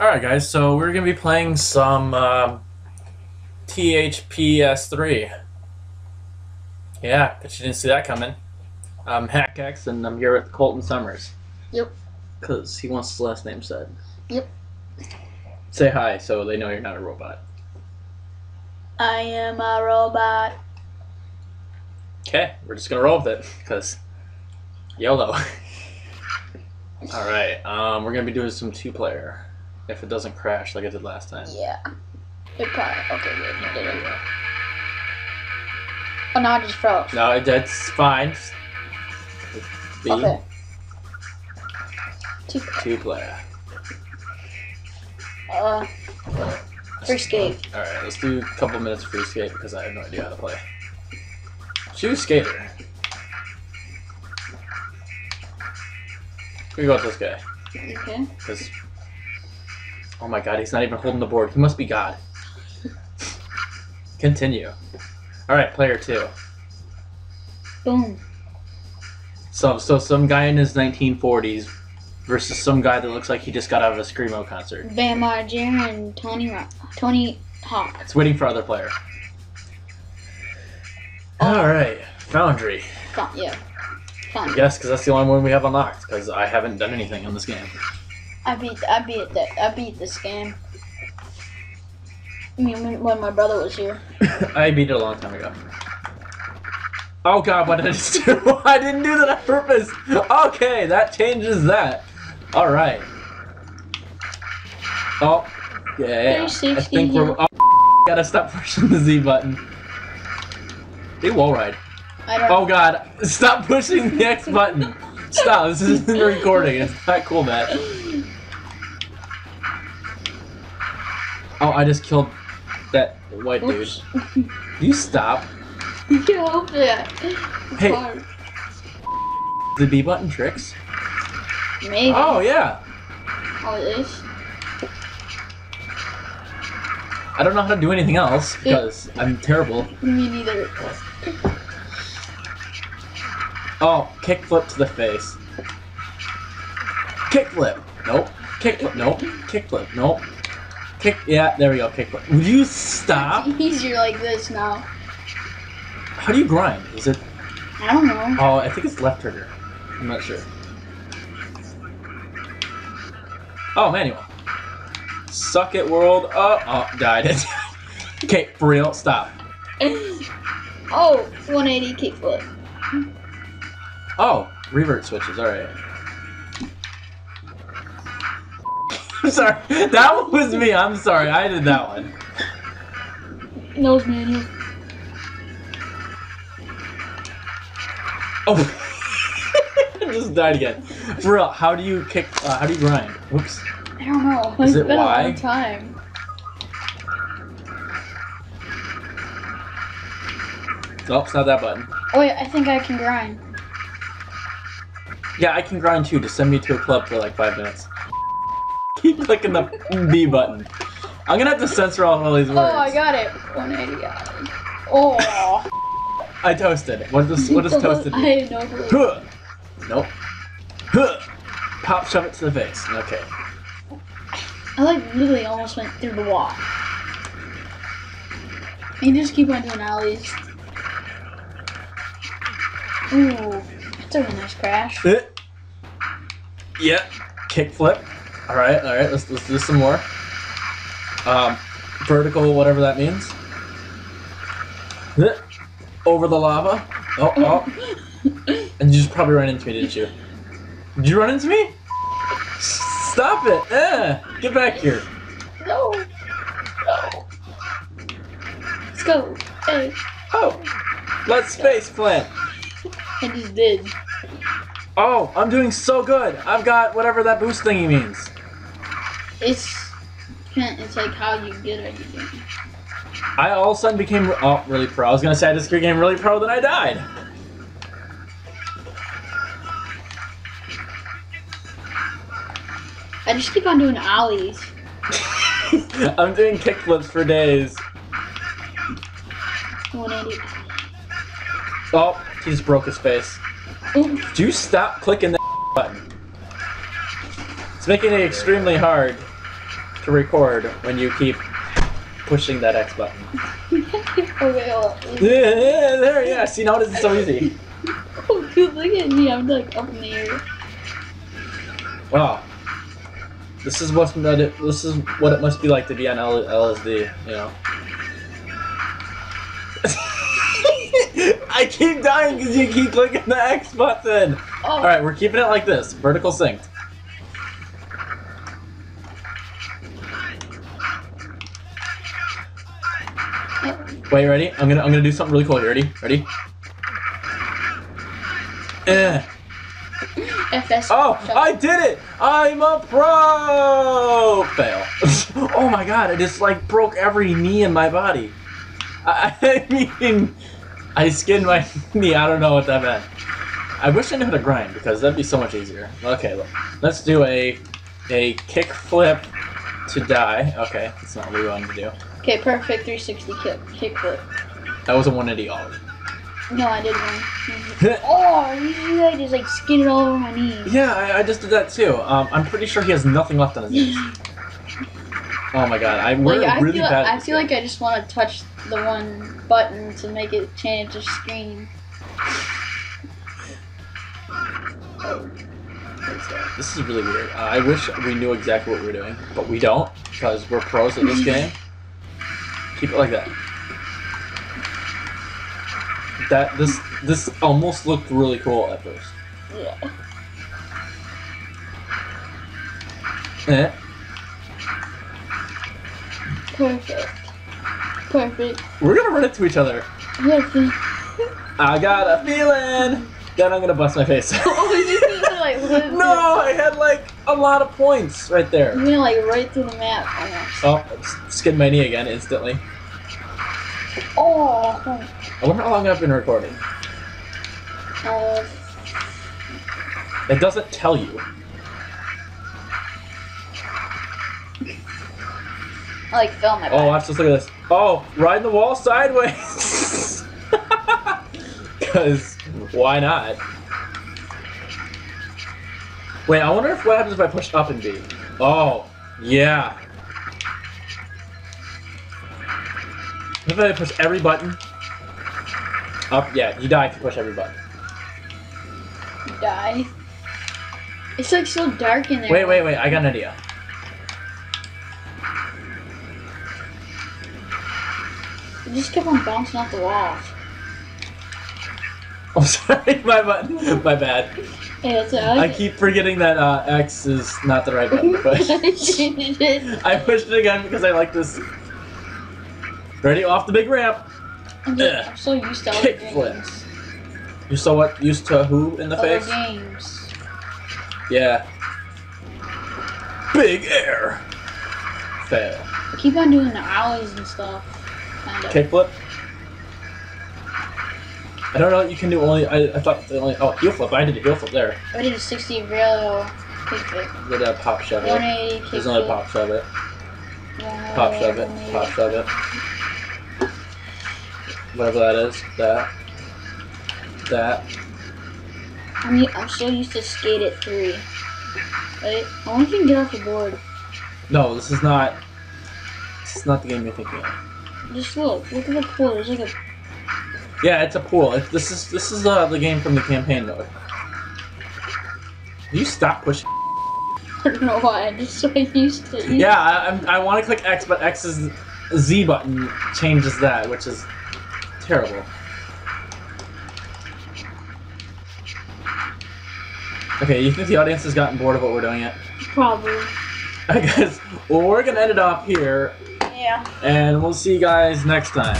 Alright guys, so we're gonna be playing some um, THPS3. Yeah, but you didn't see that coming. I'm HackX and I'm here with Colton Summers. Yep. Because he wants his last name said. Yep. Say hi so they know you're not a robot. I am a robot. Okay, we're just gonna roll with it, because YOLO. Alright, um, we're gonna be doing some two player. If it doesn't crash like it did last time. Yeah. It probably. Okay, good. Did it. Oh, no, I just froze. No, that's fine. B, Okay. Two. two player. Uh. Free skate. Alright, let's do a couple minutes of free skate because I have no idea how to play. Choose skater. We go with this guy. Okay. Because. Oh my god, he's not even holding the board. He must be God. Continue. Alright, player two. Boom. So, so some guy in his 1940s versus some guy that looks like he just got out of a Screamo concert. Bam Margera and Tony Ro- Tony Hawk. It's waiting for other player. Oh. Alright, Foundry. Fun, yeah. Fun. Yes, because that's the only one we have unlocked, because I haven't done anything on this game. I beat. I beat that. I beat this game. I mean, when, my brother was here. I beat it a long time ago. Oh god, what did I just do? I didn't do that on purpose! Okay, that changes that. Alright. Oh, yeah. I think we're... Oh, gotta stop pushing the Z button. Do wall ride. I don't. Oh god, stop pushing the X button! Stop, this isn't recording, it's not cool, Matt. Oh, I just killed that white dude. You stop. Get off that. It's Hey. hard. The B button tricks? Maybe. Oh, yeah. Oh, it is. I don't know how to do anything else because I'm terrible. Me neither. Oh, kickflip to the face. Kickflip. Nope. Kickflip. Nope. Kickflip. Nope. Kick. Yeah, there we go. Kickflip. Would you stop? It's easier like this now. How do you grind? Is it? I don't know. Oh, I think it's left trigger. I'm not sure. Oh, manual. Suck it, world. Oh, oh, died it. okay, for real, stop. oh, 180 kickflip. Oh, revert switches. All right. I'm sorry. That one was me. I'm sorry. I did that one. Nose manual. Oh. I just died again. For real, how do you kick? Uh, how do you grind? Whoops. I don't know. Is it's it been Y? a long time. Oh, it's not that button. Oh wait, I think I can grind. Yeah, I can grind too. Just send me to a club for like five minutes. Keep clicking the B button. I'm gonna have to censor all of these words. Oh, I got it. 180. Oh. I toasted. What does what does toasted I mean? had no clue. Nope. Huh. Pop shove it to the face. Okay. I like literally almost went through the wall. You just keep on doing ollies. Ooh, that's a really nice crash. Eh. Yeah. Kick flip. All right. All right. Let's let's do some more. Um, vertical, whatever that means. Over the lava. Oh, oh. And you just probably ran into me, didn't you? Did you run into me? Stop it! Eh, get back here. No. No. Let's go. Hey. Oh, let's space plant. I just did. Oh, I'm doing so good. I've got whatever that boost thingy means. It's it's like how you get everything. I all of a sudden became oh really pro. I was gonna say I just became really pro, then I died. I just keep on doing ollies. I'm doing kickflips for days. 180. Oh, he just broke his face. Ooh. Do you stop clicking that button? It's making it extremely hard. To record when you keep pushing that X button. okay, Yeah, yeah, there, yeah. See, now it isn't so easy. oh, dude, look at me. I'm like up in the air. Wow. This is what's this is what it must be like to be on L- LSD, you know. I keep dying because you keep clicking the X button. Oh, All right, we're keeping it like this, vertical synced. Wait, ready? I'm gonna I'm gonna do something really cool. You ready? Ready? Eh. FS. Oh, I did it! I'm a pro! Fail. oh my god, I just like broke every knee in my body. I, I mean, I skinned my knee. I don't know what that meant. I wish I knew how to grind because that'd be so much easier. Okay, look, let's do a a kick flip to die. Okay, that's not what we wanted to do. Okay, perfect 360 kick, kickflip. That was a 180 ollie. No, I did one. oh, you see that? Just like skin it all over my knees. Yeah, I, I just did that too. Um, I'm pretty sure he has nothing left on his knees. Oh my god, I we're Like I really feel, bad. I feel like I just want to touch the one button to make it change the screen. Oh. This is really weird. Uh, I wish we knew exactly what we were doing, but we don't because we're pros at this game. Keep it like that. That this this almost looked really cool at first. Yeah. Eh. Perfect. Perfect. We're gonna run into each other. Perfect. I got a feeling that I'm gonna bust my face. oh, you just like no, I had like a lot of points right there. You went like right through the map almost. Oh, I s- skinned my knee again instantly. Oh. I wonder how long I've been recording. Uh, It doesn't tell you. I like film my Oh, watch this. Look at this. Oh, ride the wall sideways. Because why not? Wait, I wonder if what happens if I push up and B. Oh, yeah. If I push every button. Up, yeah, you die if you push every button. Die. It's like so dark in there. Wait, wait, wait. I got an idea. It just kept on bouncing off the walls. I'm sorry, my button. My bad. Yeah, it's I I keep forgetting that uh, X is not the right button to push. I pushed it again because I like this. Ready off the big ramp. I'm, just, I'm so used to Kick games. You saw what used to who in the Other face? games. Yeah. Big air. Fail. I keep on doing the ollies and stuff. Kind of. Kickflip. I don't know. You can do only. I, I thought the only. Oh, heel flip. I did a heel flip there. I did a 60 rail kickflip. Did a pop shove it. 180 kickflip. There's another pop shove it. Pop shove it. Pop shove it. Whatever that is. That. That. I'm, u- I'm so used to skate at three. Right? I only can get off the board. No, this is not. This is not the game you're thinking of. Just look. Look at the pool. There's like a. Yeah, it's a pool. It, this is this is uh, the game from the campaign mode. You stop pushing. I don't know why. I'm just so used to. Yeah, I, I'm, I want to click X, but X's Z button changes that, which is terrible. Okay, you think the audience has gotten bored of what we're doing yet? Probably. I guess. Well, we're gonna end it off here, Yeah. and we'll see you guys next time.